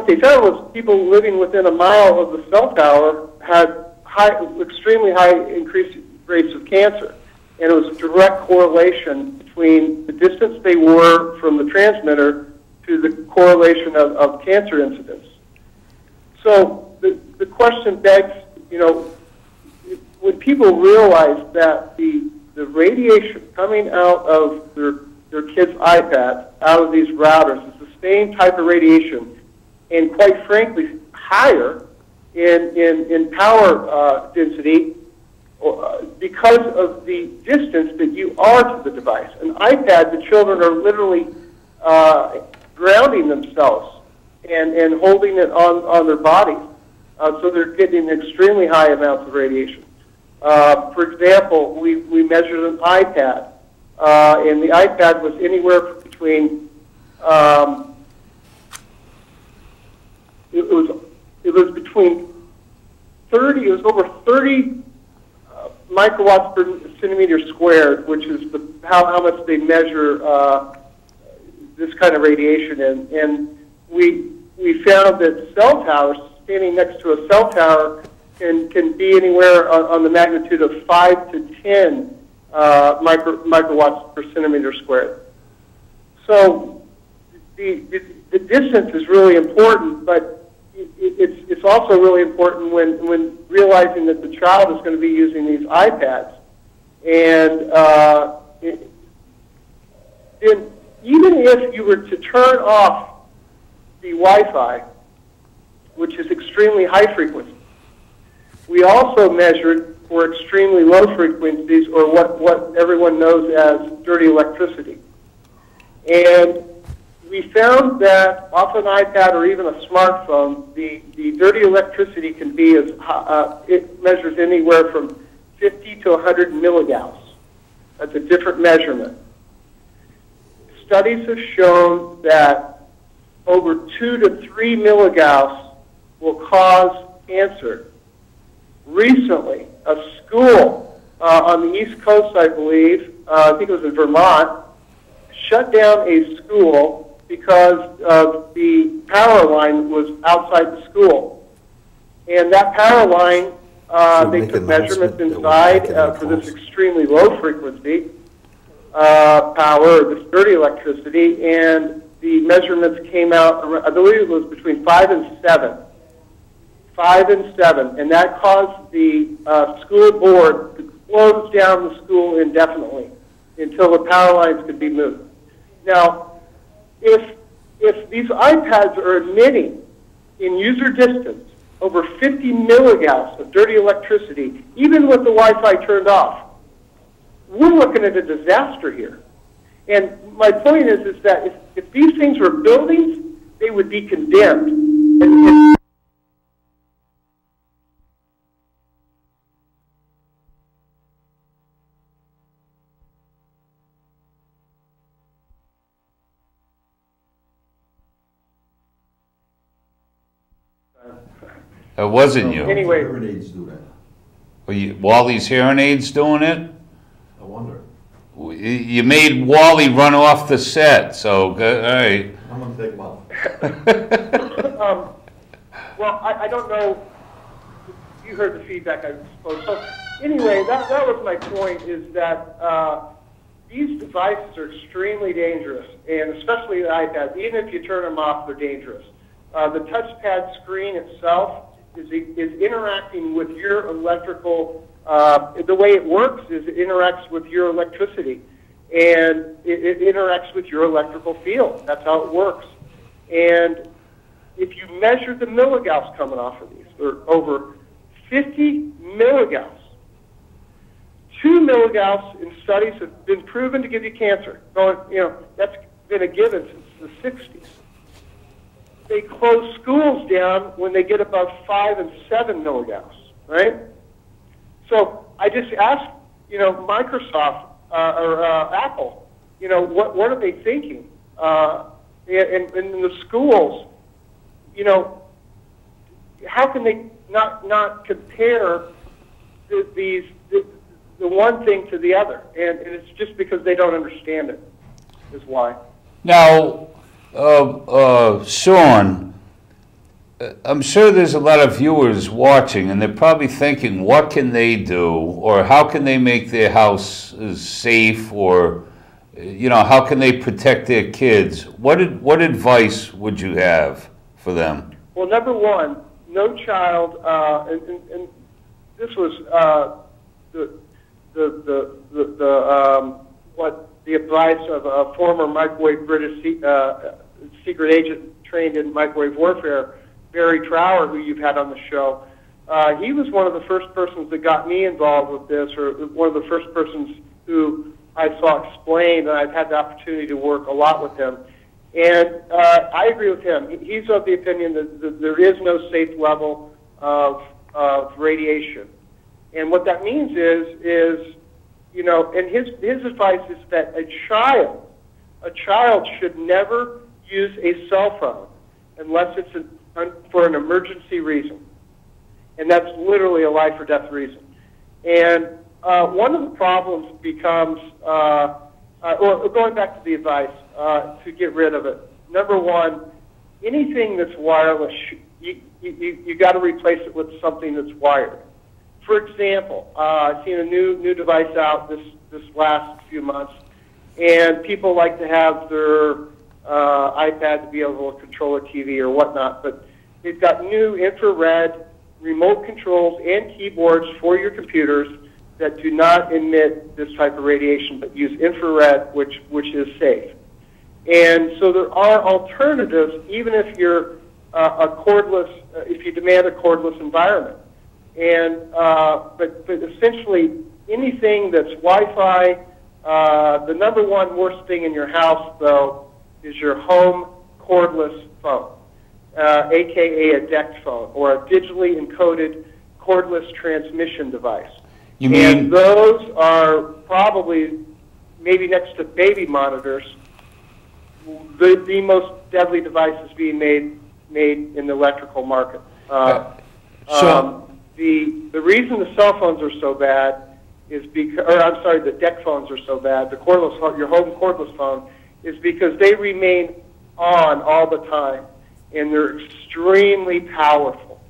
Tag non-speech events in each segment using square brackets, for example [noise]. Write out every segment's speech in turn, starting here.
what they found was people living within a mile of the cell tower had high, extremely high increased rates of cancer. And it was a direct correlation between the distance they were from the transmitter to the correlation of, of cancer incidence. So the, the question begs, you know, when people realize that the, the radiation coming out of their, their kids' iPads, out of these routers, is the same type of radiation, and quite frankly, higher in, in, in power uh, density uh, because of the distance that you are to the device. An iPad, the children are literally uh, grounding themselves and, and holding it on, on their bodies. Uh, so they're getting extremely high amounts of radiation. Uh, for example, we, we measured an iPad, uh, and the iPad was anywhere between um, it was it was between 30, it was over 30 uh, microwatts per centimeter squared, which is the, how, how much they measure uh, this kind of radiation in. And we, we found that cell towers, standing next to a cell tower, can, can be anywhere on, on the magnitude of 5 to 10 uh, micro, microwatts per centimeter squared. So the, the, the distance is really important, but it's, it's also really important when, when realizing that the child is going to be using these iPads. And uh, it, even if you were to turn off the Wi-Fi, which is extremely high frequency, we also measured for extremely low frequencies, or what, what everyone knows as dirty electricity. And we found that off an iPad or even a smartphone, the, the dirty electricity can be as uh, it measures anywhere from 50 to 100 milligauss. That's a different measurement. Studies have shown that over two to three milligauss will cause cancer. Recently, a school uh, on the East Coast, I believe, uh, I think it was in Vermont, shut down a school because of the power line was outside the school. And that power line, uh, they took measurements inside uh, for this extremely low frequency uh, power, this dirty electricity, and the measurements came out, I believe it was between 5 and 7. 5 and 7. And that caused the uh, school board to close down the school indefinitely until the power lines could be moved. Now, if, if these iPads are emitting in user distance over 50 milligauss of dirty electricity, even with the Wi-Fi turned off, we're looking at a disaster here. And my point is, is that if, if these things were buildings, they would be condemned. And, and It wasn't you. Anyway, Hearing aids do that. Were you- Wally's hearing aids doing it? I wonder. You- You made Wally run off the set, so, go- all right. I'm gonna take them out. [laughs] um, well, I, I don't know, you heard the feedback, I suppose. So anyway, that, that was my point, is that uh, these devices are extremely dangerous, and especially the iPads. Even if you turn them off, they're dangerous. Uh, the touchpad screen itself is, is interacting with your electrical, uh, the way it works is it interacts with your electricity. And it, it interacts with your electrical field. That's how it works. And if you measure the milligauss coming off of these, they're over 50 milligauss. Two milligauss in studies have been proven to give you cancer. Going, you know, that's been a given since the 60s they close schools down when they get above five and seven milligauss, right? So I just asked, you know, Microsoft uh, or uh, Apple, you know, what what are they thinking? Uh, in, in the schools, you know, how can they not not compare the, these the, the one thing to the other? And, and it's just because they don't understand it, is why. Now, uh, uh, Shawn, I'm sure there's a lot of viewers watching, and they're probably thinking, what can they do, or how can they make their house uh, safe, or you know, how can they protect their kids? What ad- what advice would you have for them? Well, number one, no child, uh, and, and, and this was uh, the, the, the, the, the um, what the advice of a former microwave British uh, secret agent trained in microwave warfare, Barry Trower, who you've had on the show. Uh, he was one of the first persons that got me involved with this, or one of the first persons who I saw explained, and I've had the opportunity to work a lot with him. And uh, I agree with him. He's of the opinion that, that there is no safe level of, of radiation. And what that means is, is, you know, and his, his advice is that a child, a child should never use a cell phone unless it's an, un, for an emergency reason. And that's literally a life or death reason. And uh, one of the problems becomes, uh, uh, or going back to the advice, uh, to get rid of it. Number one, anything that's wireless, you, you, you, got to replace it with something that's wired. For example, uh, I've seen a new new device out this this last few months, and people like to have their uh, iPad to be able to control a TV or whatnot. But they've got new infrared remote controls and keyboards for your computers that do not emit this type of radiation, but use infrared, which which is safe. And so there are alternatives, even if you're uh, a cordless, uh, if you demand a cordless environment. And uh, but but essentially anything that's Wi-Fi. Uh, the number one worst thing in your house, though, is your home cordless phone, uh, aka a DECT phone or a digitally encoded cordless transmission device. You and mean those are probably maybe next to baby monitors the, the most deadly devices being made made in the electrical market. Uh, so um, the the reason the cell phones are so bad is because, or I'm sorry, the DECT phones are so bad. The cordless, phone- your home cordless phone, is because they remain on all the time, and they're extremely powerful.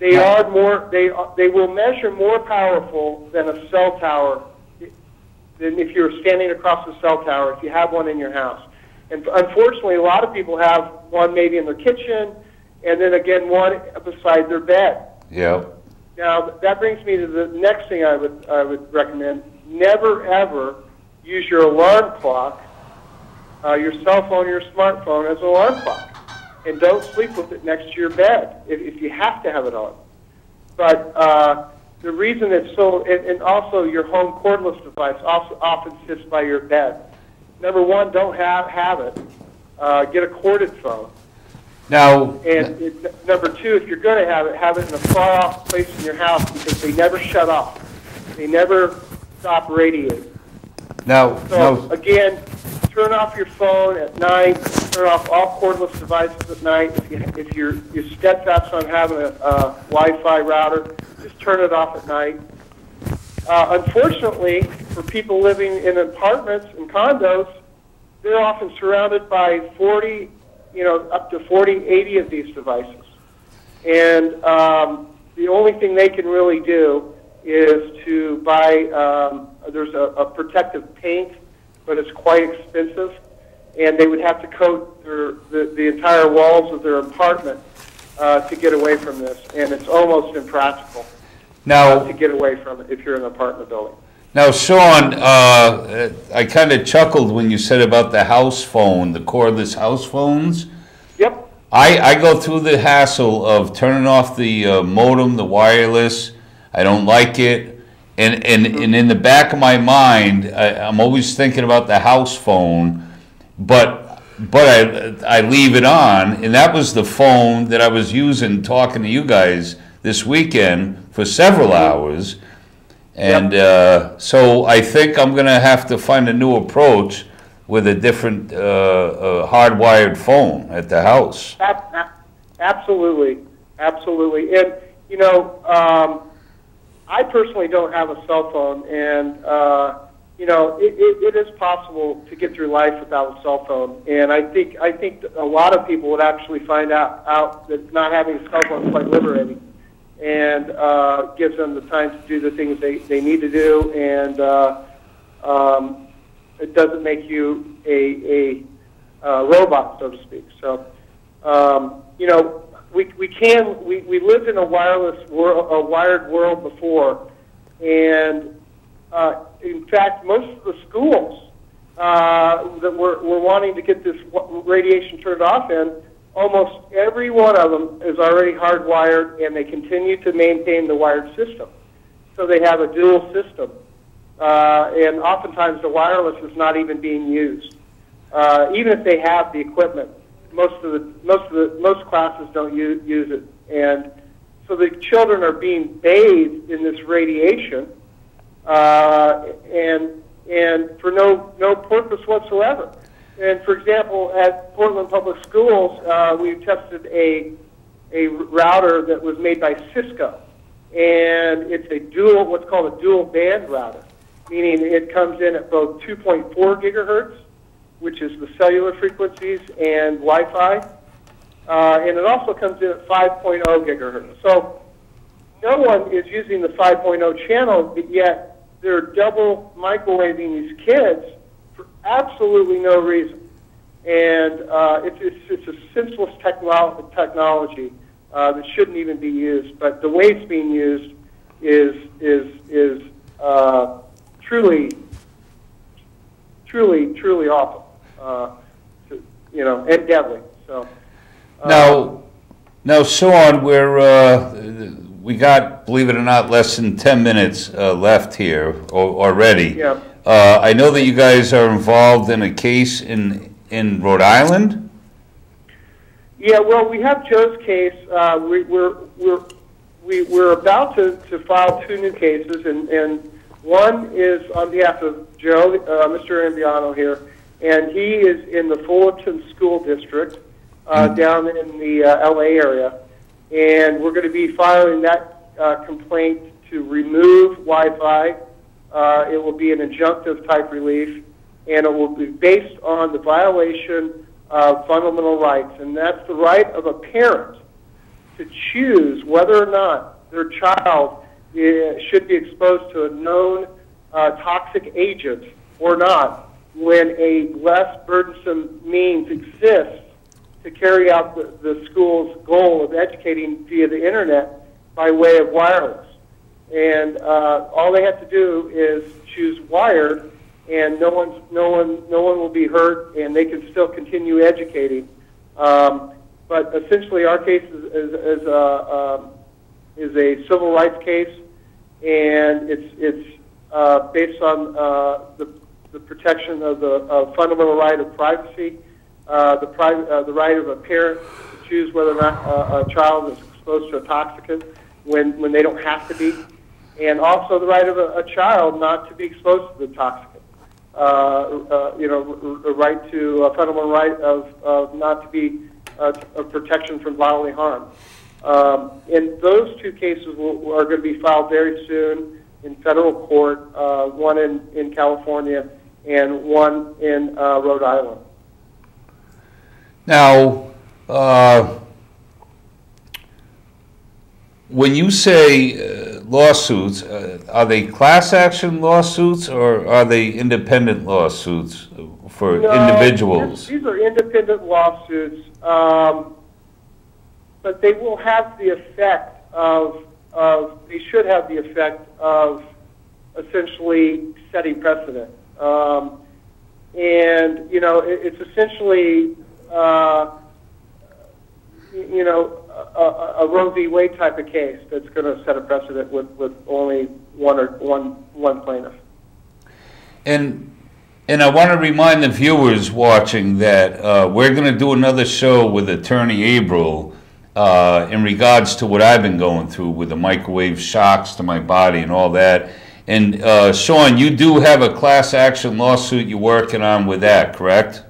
They are more. They are, they will measure more powerful than a cell tower. Than if you're standing across a cell tower. If you have one in your house, and unfortunately, a lot of people have one maybe in their kitchen, and then again one beside their bed. Yeah. Now that brings me to the next thing I would I would recommend: never ever use your alarm clock, uh, your cell phone, your smartphone as an alarm clock, and don't sleep with it next to your bed if, if you have to have it on. But uh, the reason it's so, and, and also your home cordless device also often sits by your bed. Number one, don't have have it. Uh, get a corded phone. Now, And it, number two, if you're going to have it, have it in a far off place in your house because they never shut off. They never stop radiating. now, So now, again, turn off your phone at night. Turn off all cordless devices at night. If, you, if you're you're steadfast on having a, a Wi-Fi router, just turn it off at night. Uh, unfortunately, for people living in apartments and condos, they're often surrounded by 40, you know, up to 40, 80 of these devices. And um, the only thing they can really do is to buy, um, there's a, a protective paint, but it's quite expensive. And they would have to coat their, the, the entire walls of their apartment uh, to get away from this. And it's almost impractical now, to get away from it if you're in an apartment building. Now, Shawn, uh, I kind of chuckled when you said about the house phone, the cordless house phones. Yep. I, I go through the hassle of turning off the uh, modem, the wireless. I don't like it. And, and, and in the back of my mind, I, I'm always thinking about the house phone, but, but I, I leave it on. And that was the phone that I was using talking to you guys this weekend for several hours. And uh, so I think I'm going to have to find a new approach with a different uh, uh, hardwired phone at the house. Ab- ab- Absolutely, absolutely. And you know, um, I personally don't have a cell phone, and uh, you know, it, it, it is possible to get through life without a cell phone, and I think I think a lot of people would actually find out out that not having a cell phone is quite liberating, and uh, gives them the time to do the things they, they need to do, and uh, um, it doesn't make you a, a uh, robot, so to speak. So, um, you know, we, we can we, we lived in a wireless world, a wired world before, and uh, in fact, most of the schools uh, that were, were wanting to get this radiation turned off in, almost every one of them is already hardwired, and they continue to maintain the wired system. So they have a dual system, uh, and oftentimes the wireless is not even being used, uh, even if they have the equipment. Most of the most of the most classes don't use, use it, and so the children are being bathed in this radiation uh, and and for no no purpose whatsoever. And for example, at Portland Public Schools, uh, we tested a a router that was made by Cisco, and it's a dual what's called a dual band router, meaning it comes in at both 2.4 gigahertz, which is the cellular frequencies, and Wi-Fi, uh, and it also comes in at 5.0 gigahertz. So no one is using the 5.0 channel, but yet they're double microwaving these kids absolutely no reason. And uh, it's, it's, it's a senseless technolo- technology uh, that shouldn't even be used. But the way it's being used is, is, is uh, truly, truly, truly awful. Uh, to, you know, and deadly. So. Uh, now, now, Shawn, we're uh, we got, believe it or not, less than 10 minutes uh, left here already. Yeah. Uh, I know that you guys are involved in a case in, in Rhode Island. Yeah, well, we have Joe's case. Uh, we, we're, we're, we, we're about to, to file two new cases, and, and one is on behalf of Joe, uh, Mr. Imbriano here, and he is in the Fullerton School District uh, mm. down in the uh, LA area and we're going to be filing that uh, complaint to remove Wi-Fi. Uh, it will be an injunctive type relief, and it will be based on the violation of fundamental rights, and that's the right of a parent to choose whether or not their child uh, should be exposed to a known uh, toxic agent or not when a less burdensome means exists to carry out the, the school's goal of educating via the internet by way of wireless. And uh, all they have to do is choose wired, and no one's, no one, no one will be hurt, and they can still continue educating. Um, but essentially, our case is, is, is, uh, um, is a civil rights case, and it's, it's uh, based on uh, the, the protection of the fundamental right of privacy uh, the, private, uh, the right of a parent to choose whether or not uh, a child is exposed to a toxicant when, when they don't have to be, and also the right of a, a child not to be exposed to the toxicant. Uh, uh, you know, the right to a fundamental right of, of not to be uh, a protection from bodily harm. Um, and those two cases will, are going to be filed very soon in federal court, uh, one in, in California and one in uh, Rhode Island. Now, uh, when you say lawsuits, uh, are they class action lawsuits or are they independent lawsuits for no, individuals? These are independent lawsuits, um, but they will have the effect of, of, they should have the effect of essentially setting precedent. Um, and, you know, it, it's essentially uh, you know, a, a Roe v. Wade type of case that's going to set a precedent with, with only one or one one plaintiff. And and I want to remind the viewers watching that uh, we're going to do another show with Attorney Abrell uh, in regards to what I've been going through with the microwave shocks to my body and all that. And uh, Shawn, you do have a class action lawsuit you're working on with that, correct?